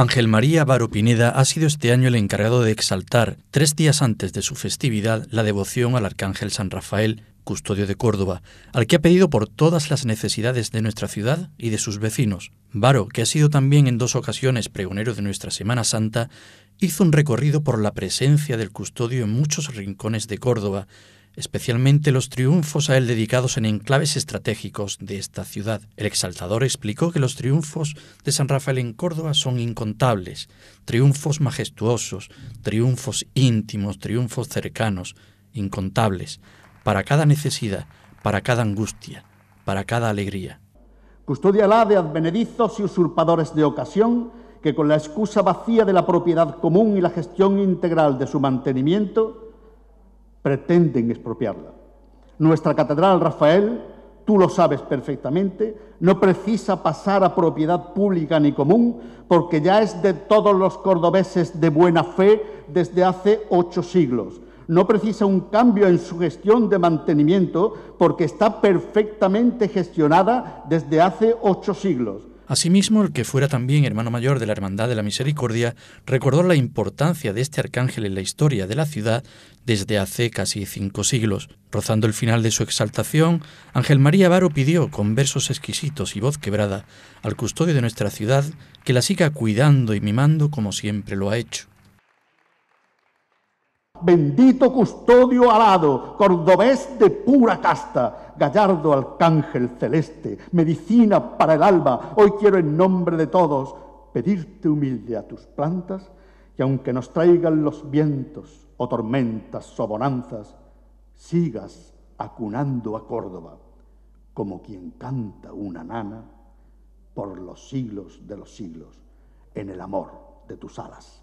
Ángel María Varo Pineda ha sido este año el encargado de exaltar, tres días antes de su festividad, la devoción al Arcángel San Rafael, custodio de Córdoba, al que ha pedido por todas las necesidades de nuestra ciudad y de sus vecinos. Varo, que ha sido también en dos ocasiones pregonero de nuestra Semana Santa, hizo un recorrido por la presencia del custodio en muchos rincones de Córdoba, especialmente los triunfos a él dedicados en enclaves estratégicos de esta ciudad. El exaltador explicó que los triunfos de San Rafael en Córdoba son incontables, triunfos majestuosos, triunfos íntimos, triunfos cercanos, incontables, para cada necesidad, para cada angustia, para cada alegría. Custodialá de advenedizos y usurpadores de ocasión que con la excusa vacía de la propiedad común y la gestión integral de su mantenimiento pretenden expropiarla. Nuestra catedral Rafael, tú lo sabes perfectamente, no precisa pasar a propiedad pública ni común porque ya es de todos los cordobeses de buena fe desde hace ocho siglos. No precisa un cambio en su gestión de mantenimiento porque está perfectamente gestionada desde hace ocho siglos. Asimismo, el que fuera también hermano mayor de la Hermandad de la Misericordia recordó la importancia de este arcángel en la historia de la ciudad desde hace casi cinco siglos. Rozando el final de su exaltación, Ángel María Varo pidió, con versos exquisitos y voz quebrada, al custodio de nuestra ciudad que la siga cuidando y mimando como siempre lo ha hecho. Bendito custodio alado, cordobés de pura casta, gallardo arcángel celeste, medicina para el alba, hoy quiero en nombre de todos pedirte humilde a tus plantas, que aunque nos traigan los vientos o tormentas o bonanzas, sigas acunando a Córdoba como quien canta una nana por los siglos de los siglos en el amor de tus alas.